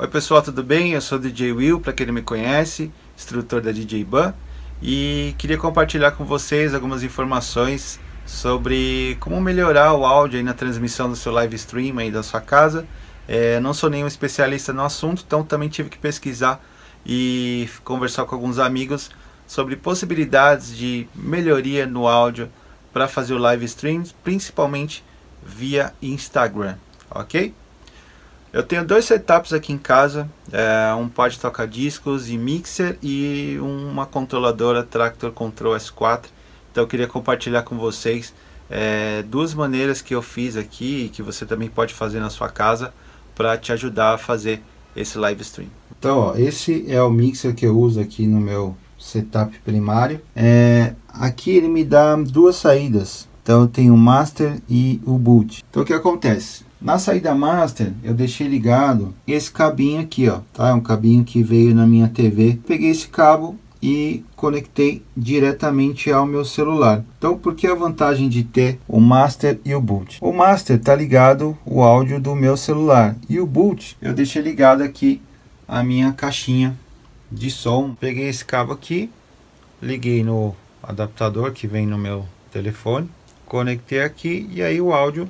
Oi pessoal, tudo bem? Eu sou DJ Will, para quem não me conhece, instrutor da DJ Ban e queria compartilhar com vocês algumas informações sobre como melhorar o áudio na transmissão do seu live stream aí da sua casa. É, não sou nenhum especialista no assunto, então também tive que pesquisar e conversar com alguns amigos sobre possibilidades de melhoria no áudio para fazer o live stream, principalmente via Instagram, ok? Eu tenho dois setups aqui em casa, é, um pode tocar discos e mixer e uma controladora Tractor Control S4. Então eu queria compartilhar com vocês é, duas maneiras que eu fiz aqui e que você também pode fazer na sua casa para te ajudar a fazer esse live stream. Então, ó, esse é o mixer que eu uso aqui no meu setup primário. É, aqui ele me dá duas saídas. Então eu tenho o master e o boot. Então o que acontece? Na saída master, eu deixei ligado esse cabinho aqui, ó, tá? É um cabinho que veio na minha TV. Peguei esse cabo e conectei diretamente ao meu celular. Então, por que a vantagem de ter o master e o boot? O master tá ligado o áudio do meu celular e o boot eu deixei ligado aqui a minha caixinha de som. Peguei esse cabo aqui, liguei no adaptador que vem no meu telefone, conectei aqui e aí o áudio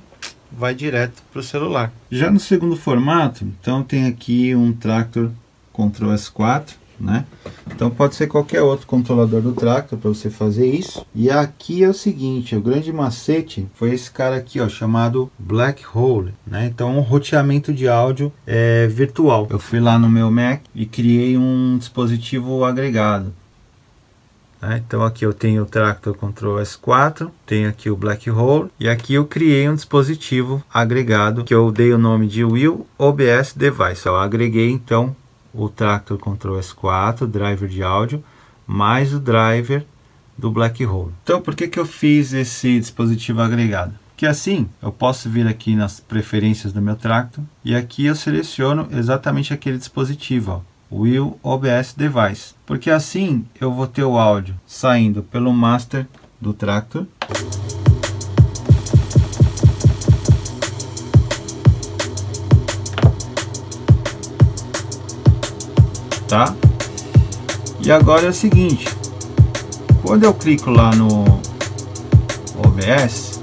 vai direto para o celular. Já no segundo formato, então tem aqui um Tractor Control S4, né? Então pode ser qualquer outro controlador do Tractor para você fazer isso. E aqui é o seguinte, o grande macete foi esse cara aqui, ó, chamado Black Hole, né? Então um roteamento de áudio é, virtual. Eu fui lá no meu Mac e criei um dispositivo agregado. Né? Então aqui eu tenho o Tractor Control S4, tenho aqui o Black Hole e aqui eu criei um dispositivo agregado que eu dei o nome de Will OBS Device. Eu agreguei então o Tractor Control S4, driver de áudio, mais o driver do Black Hole. Então por que, que eu fiz esse dispositivo agregado? Que assim eu posso vir aqui nas preferências do meu Tractor e aqui eu seleciono exatamente aquele dispositivo. Ó Will OBS Device, porque assim eu vou ter o áudio saindo pelo master do Tractor. Tá? E agora é o seguinte, quando eu clico lá no OBS,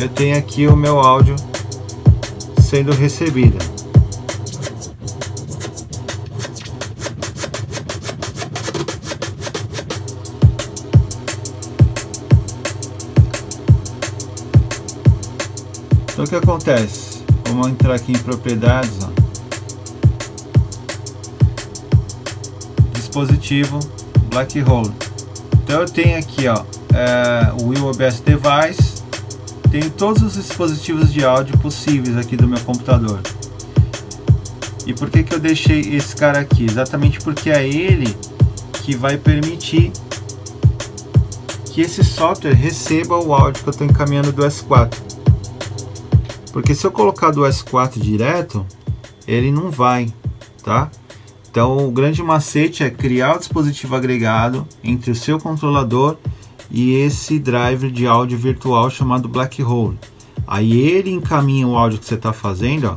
eu tenho aqui o meu áudio sendo recebido. Então o que acontece? Vamos entrar aqui em propriedades, ó. dispositivo Black Hole. Então eu tenho aqui ó, é, o Will OBS Device tenho todos os dispositivos de áudio possíveis aqui do meu computador. E por que, que eu deixei esse cara aqui? Exatamente porque é ele que vai permitir que esse software receba o áudio que eu estou encaminhando do S4. Porque se eu colocar do S4 direto, ele não vai, tá? Então o grande macete é criar o dispositivo agregado entre o seu controlador e esse driver de áudio virtual chamado Black Hole. Aí ele encaminha o áudio que você está fazendo ó,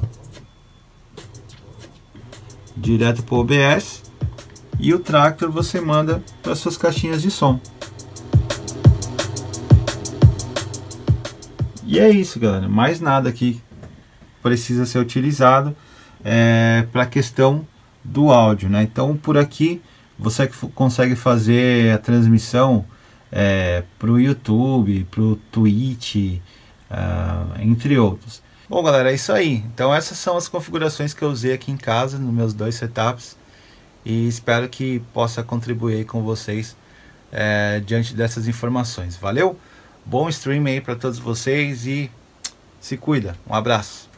direto para o OBS e o Tractor você manda para suas caixinhas de som. E é isso, galera. Mais nada aqui precisa ser utilizado é, para a questão do áudio, né? Então por aqui você consegue fazer a transmissão é, para o YouTube, para o Twitch, uh, entre outros. Bom, galera, é isso aí. Então essas são as configurações que eu usei aqui em casa, nos meus dois setups. E espero que possa contribuir com vocês é, diante dessas informações. Valeu? Bom stream aí para todos vocês e se cuida. Um abraço.